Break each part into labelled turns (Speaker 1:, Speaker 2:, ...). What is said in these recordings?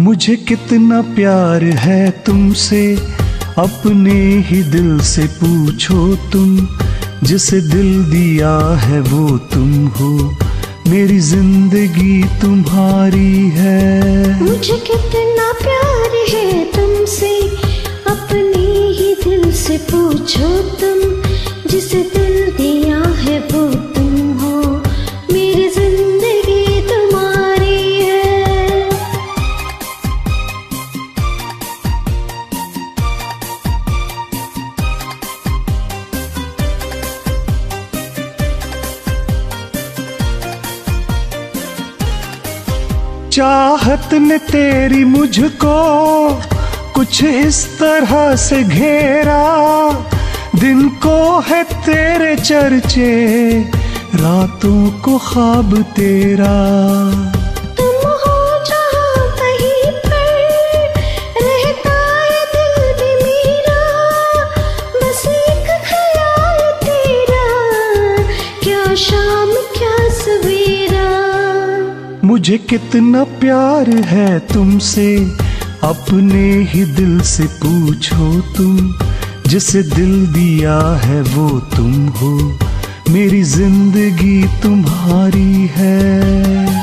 Speaker 1: मुझे कितना प्यार है तुमसे। अपने ही दिल से पूछो तुम, जिसे दिल दिया है वो तुम हो। मेरी ज़िंदगी तुम्हारी है।
Speaker 2: मुझे कितना प्यार है तुमसे। अपने ही दिल से पूछो तुम, जिसे दिल दिया है वो
Speaker 1: चाहत ने तेरी मुझको कुछ इस तरह से घेरा। दिन को है तेरे चर्चे, रातों को ख्वाब तेरा। मुझे कितना प्यार है तुमसे। अपने ही दिल से पूछो तुम, जिसे दिल दिया है वो तुम हो। मेरी ज़िंदगी तुम्हारी है।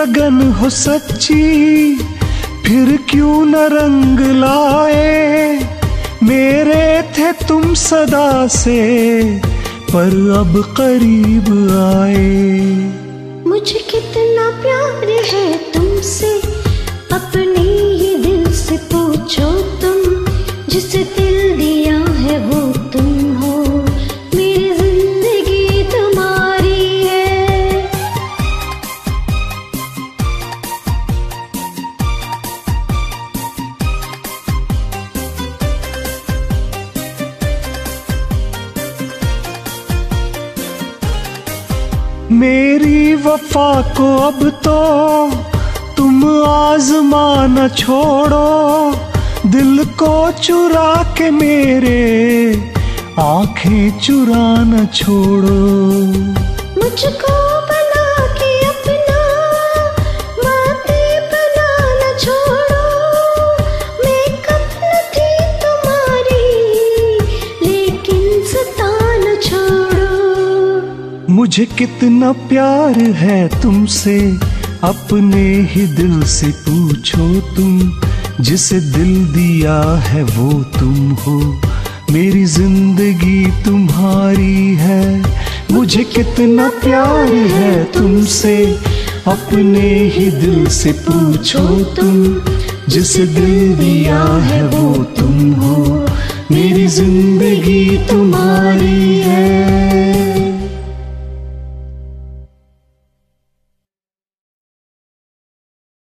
Speaker 1: लगन हो सच्ची, फिर क्यों न रंग लाए? मेरे थे तुम सदा से, पर अब करीब आए।
Speaker 2: मुझे कितना प्यार है तुमसे, अपने मेरी
Speaker 1: वफा को अब तो तुम आजमा न छोड़ो। दिल को चुरा के मेरे आँखें चुरा न छोड़ो।
Speaker 2: मुझको
Speaker 1: मुझे कितना प्यार है तुमसे। अपने ही दिल से पूछो तुम, जिसे दिल दिया है वो तुम हो। मेरी ज़िंदगी तुम्हारी है, मुझे कितना प्यार है तुमसे। अपने ही दिल से पूछो तुम, जिसे दिल दिया है वो तुम हो। मेरी ज़िंदगी तुम्हारी